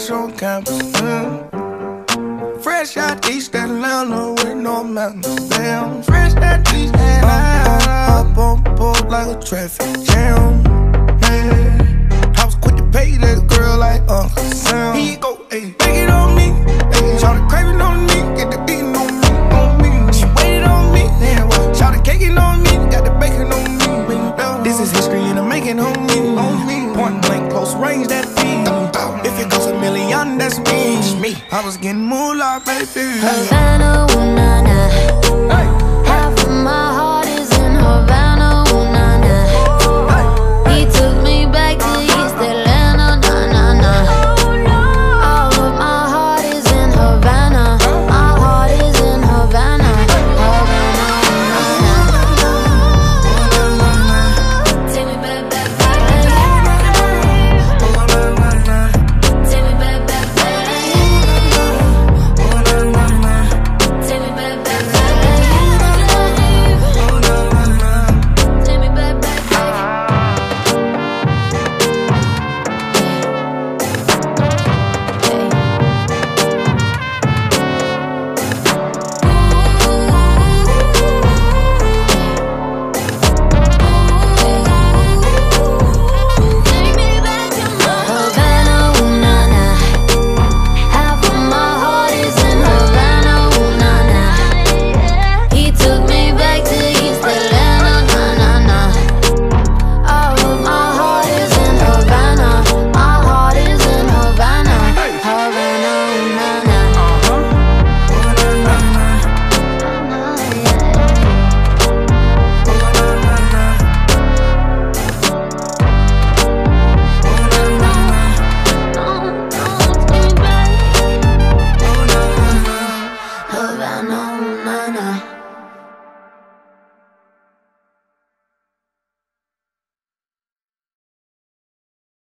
fresh on campus. Mm. Fresh out East Atlanta with no mountains. Damn, fresh out East Atlanta. Up, up on board like a traffic jam. Man. I was quick to pay that girl like Uncle Sam. He go, ayy, take it on me. Ayy, down, that's me. It's me. I was getting moolah, baby. Havana, ooh, nah, nah. Hey. Half of my heart.